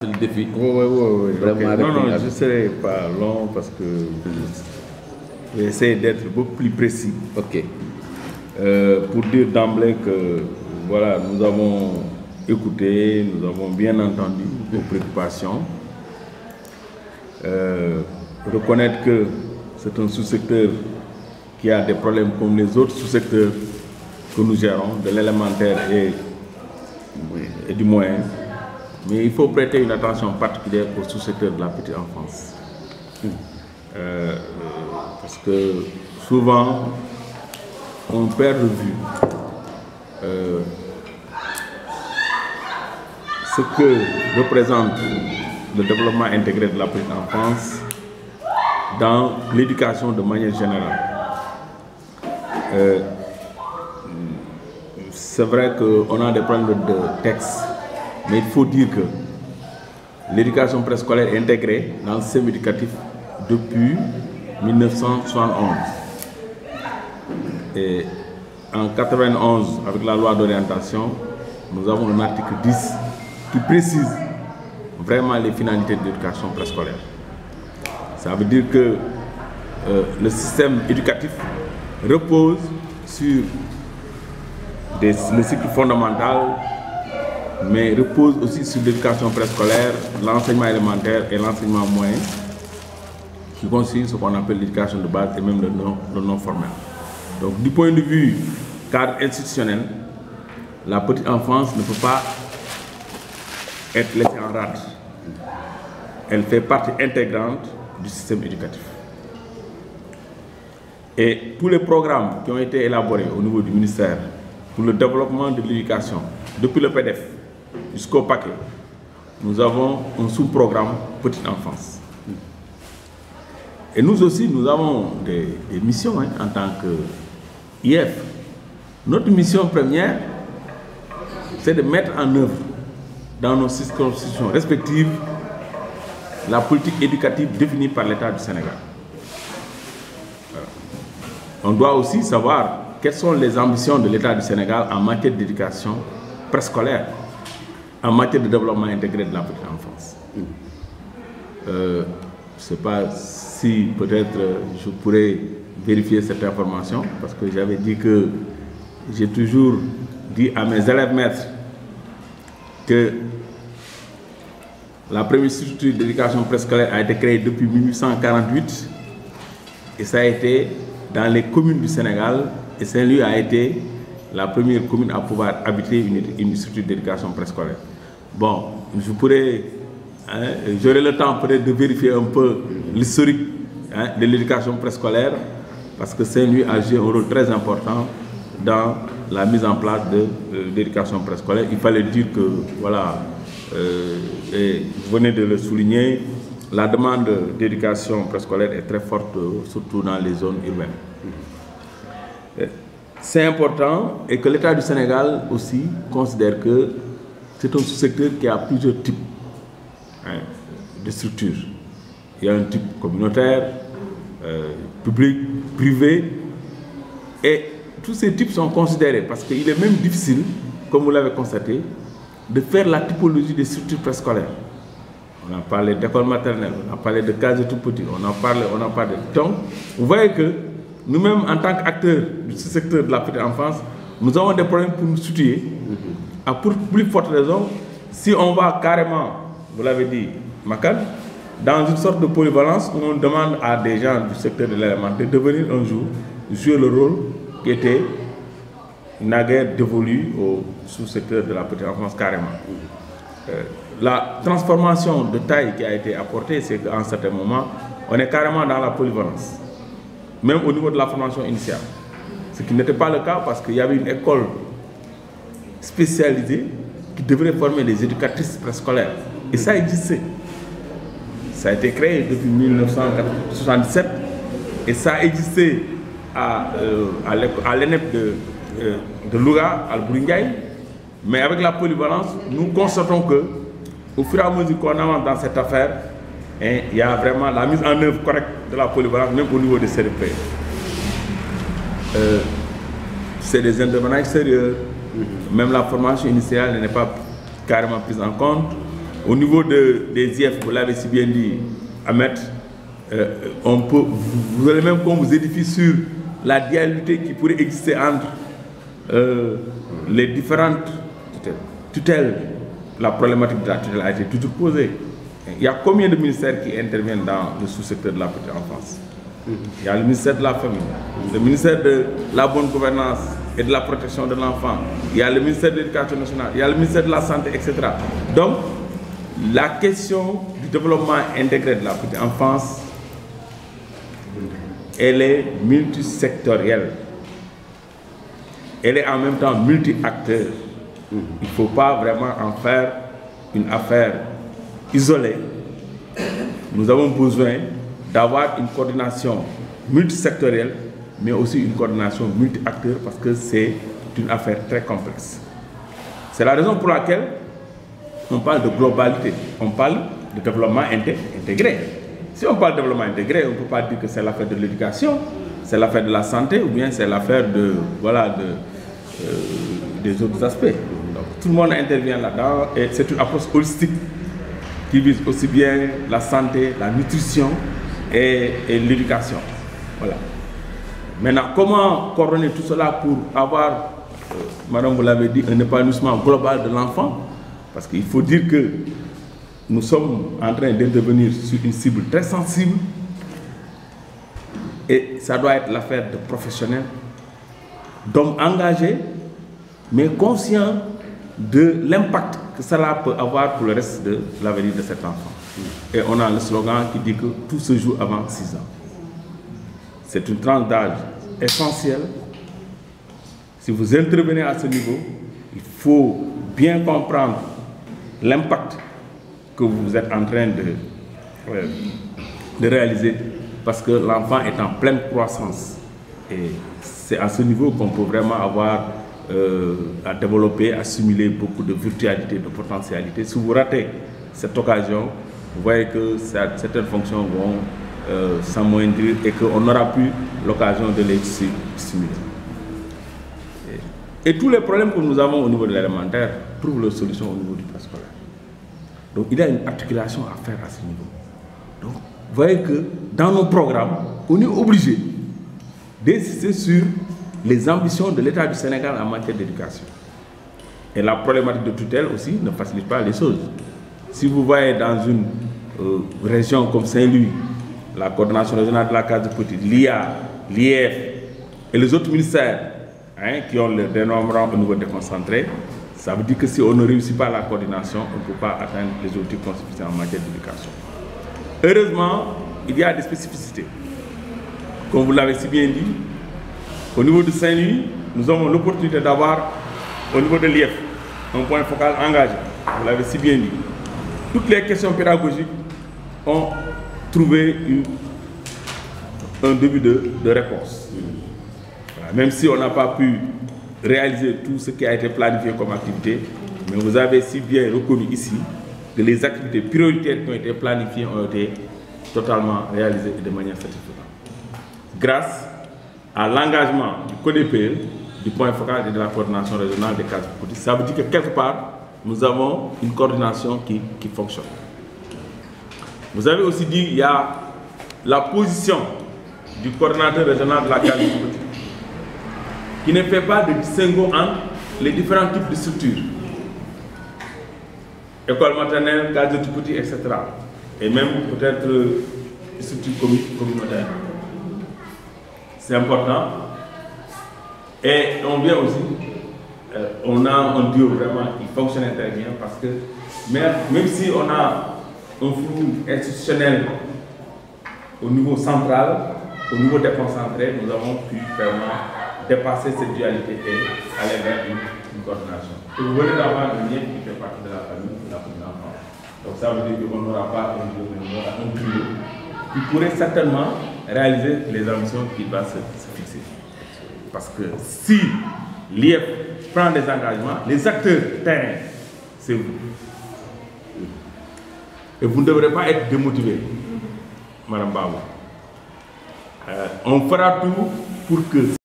le défi. Oui, oui, oui. Vraiment. Non, non, je ne serai pas long parce que je vais essayer d'être beaucoup plus précis. Ok. Euh, pour dire d'emblée que voilà, nous avons écouté, nous avons bien entendu vos préoccupations. Euh, reconnaître que c'est un sous-secteur qui a des problèmes comme les autres sous-secteurs que nous gérons, de l'élémentaire et, et du moyen. Mais il faut prêter une attention particulière au sous-secteur de la petite enfance. Euh, parce que souvent, on perd de vue euh, ce que représente le développement intégré de la petite enfance dans l'éducation de manière générale. Euh, c'est vrai qu'on a des problèmes de, de texte, mais il faut dire que l'éducation préscolaire est intégrée dans le système éducatif depuis 1971. Et en 91, avec la loi d'orientation, nous avons un article 10 qui précise vraiment les finalités de l'éducation préscolaire. Ça veut dire que euh, le système éducatif repose sur le cycle fondamental, mais repose aussi sur l'éducation préscolaire, l'enseignement élémentaire et l'enseignement moyen, qui constitue ce qu'on appelle l'éducation de base et même le non, le non formel. Donc du point de vue cadre institutionnel, la petite enfance ne peut pas être laissée en rade. Elle fait partie intégrante du système éducatif. Et tous les programmes qui ont été élaborés au niveau du ministère pour le développement de l'éducation, depuis le PDF jusqu'au paquet, nous avons un sous-programme petite enfance. Et nous aussi, nous avons des, missions hein, en tant que IF. Notre mission première, c'est de mettre en œuvre dans nos circonscriptions respectives la politique éducative définie par l'État du Sénégal. On doit aussi savoir quelles sont les ambitions de l'État du Sénégal en matière d'éducation préscolaire, en matière de développement intégré de la petite enfance. Euh, je ne sais pas si peut-être euh, je pourrais vérifier cette information, parce que j'avais dit que j'ai toujours dit à mes élèves maîtres que la première structure d'éducation préscolaire a été créée depuis 1848 et ça a été dans les communes du Sénégal et Saint-Louis a été la première commune à pouvoir habiter une, une structure d'éducation préscolaire. Bon, je pourrais, hein, j'aurai le temps peut-être de vérifier un peu l'historique hein, de l'éducation préscolaire parce que Saint-Louis a joué un rôle très important dans la mise en place de euh, l'éducation préscolaire. Il fallait dire que, voilà, euh, et vous venez de le souligner, la demande d'éducation préscolaire est très forte, euh, surtout dans les zones urbaines. Euh, C'est important et que l'État du Sénégal aussi considère que c'est un sous-secteur qui a plusieurs types hein, de structures. Il y a un type communautaire, euh, public, privé, et tous ces types sont considérés parce qu'il est même difficile, comme vous l'avez constaté, de faire la typologie des structures préscolaires. On a parlé d'école maternelle, on a parlé de cases tout petit, on a parlé, on a parlé. Donc, vous voyez que nous-mêmes, en tant qu'acteurs du secteur de la petite enfance, nous avons des problèmes pour nous situer. À pour plus forte raison, si on va carrément, vous l'avez dit, Macan, dans une sorte de polyvalence où on demande à des gens du secteur de l'élémentaire de venir un jour jouer le rôle qui était naguère dévolu au sous-secteur de la petite enfance carrément. Euh, la transformation de taille qui a été apportée, c'est qu'à un certain moment, on est carrément dans la polyvalence, même au niveau de la formation initiale. Ce qui n'était pas le cas parce qu'il y avait une école spécialisée qui devrait former des éducatrices préscolaires. Et ça existait. Ça a été créé depuis 1977 et ça a existé à, euh, l'ENEP de, euh, de Louga, à Bourguiaï. Mais avec la polyvalence, nous constatons que au fur et à mesure qu'on avance dans cette affaire, il y a vraiment la mise en œuvre correcte de la polyvalence, même au niveau des CRP. Euh, c'est des intervenants extérieurs. Même la formation initiale n'est pas carrément prise en compte. Au niveau de, des IF, vous l'avez si bien dit, Ahmed, euh, on peut, vous allez même qu'on vous édifie sur la dualité qui pourrait exister entre euh, les différentes tutelles. La problématique de la tutelle a été toujours posée. Il y a combien de ministères qui interviennent dans le sous-secteur de la petite enfance? Il y a le ministère de la Famille, le ministère de la bonne gouvernance et de la protection de l'enfant, il y a le ministère de l'Éducation nationale, il y a le ministère de la Santé, etc. Donc, la question du développement intégré de la petite enfance, elle est multisectorielle. Elle est en même temps multi-acteur. Il ne faut pas vraiment en faire une affaire isolée. Nous avons besoin d'avoir une coordination multisectorielle, mais aussi une coordination multi-acteur parce que c'est une affaire très complexe. C'est la raison pour laquelle on parle de globalité, on parle de développement intégré. Si on parle de développement intégré, on ne peut pas dire que c'est l'affaire de l'éducation, c'est l'affaire de la santé ou bien c'est l'affaire de, voilà, de, euh, des autres aspects. Tout le monde intervient là-dedans et c'est une approche holistique qui vise aussi bien la santé, la nutrition et, l'éducation. Voilà. Maintenant, comment coordonner tout cela pour avoir, euh, madame vous l'avez dit, un épanouissement global de l'enfant? Parce qu'il faut dire que nous sommes en train d'intervenir sur une cible très sensible et ça doit être l'affaire de professionnels, d'hommes engagés, mais conscients de l'impact que cela peut avoir pour le reste de l'avenir de cet enfant. Et on a le slogan qui dit que tout se joue avant 6 ans. C'est une tranche d'âge essentielle. Si vous intervenez à ce niveau, il faut bien comprendre l'impact que vous êtes en train de, euh, de réaliser parce que l'enfant est en pleine croissance. Et c'est à ce niveau qu'on peut vraiment avoir euh, à développer, à simuler beaucoup de virtualité, de potentialité. Si vous ratez cette occasion, vous voyez que certaines fonctions vont euh, s'amoindrir et qu'on n'aura plus l'occasion de les simuler. Et, tous les problèmes que nous avons au niveau de l'élémentaire trouvent leur solution au niveau du préscolaire. Donc il y a une articulation à faire à ce niveau. Donc vous voyez que dans nos programmes, on est obligé d'insister sur les ambitions de l'État du Sénégal en matière d'éducation. Et la problématique de tutelle aussi ne facilite pas les choses. Si vous voyez dans une euh, région comme Saint-Louis, la coordination régionale de la case de petite, l'IA, l'IF et les autres ministères hein, qui ont le dénombrement au niveau déconcentré, ça veut dire que si on ne réussit pas la coordination, on ne peut pas atteindre les objectifs constitués en matière d'éducation. Heureusement, il y a des spécificités. Comme vous l'avez si bien dit, au niveau de Saint-Louis, nous avons l'opportunité d'avoir, au niveau de l'IF, un point focal engagé. Vous l'avez si bien dit. Toutes les questions pédagogiques ont trouvé un début de, réponse. Même si on n'a pas pu réaliser tout ce qui a été planifié comme activité, mais vous avez si bien reconnu ici que les activités prioritaires qui ont été planifiées ont été totalement réalisées de manière satisfaisante. Grâce à l'engagement du CODEPL, du point focal et de la coordination régionale des cases ça veut dire que quelque part, nous avons une coordination qui, qui fonctionne. Vous avez aussi dit qu'il y a la position du coordinateur régional de la case qui ne fait pas de distinguo entre les différents types de structures. École maternelle, case de tout petit, etc. Et même peut-être euh, structures communautaires. C'est important. Et on vient aussi, euh, on a un duo vraiment qui fonctionne très bien parce que même, même si on a un flou institutionnel au niveau central, au niveau déconcentré, nous avons pu vraiment dépasser cette dualité et aller vers une, coordination. Et vous venez d'avoir un lien qui fait partie de la famille, de la famille d'enfants. Donc ça veut dire qu'on n'aura pas un duo, mais on aura un trio qui pourrait certainement réaliser les ambitions qui doivent se, fixer. Parce que si l'IF prend des engagements, les acteurs terrain, c'est vous. Et vous ne devrez pas être démotivé, Madame Babou. Euh, on fera tout pour que